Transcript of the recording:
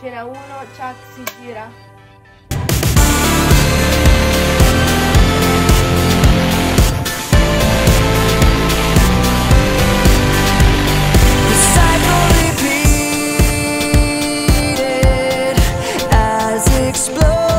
C'era uno, Chuck si gira. explode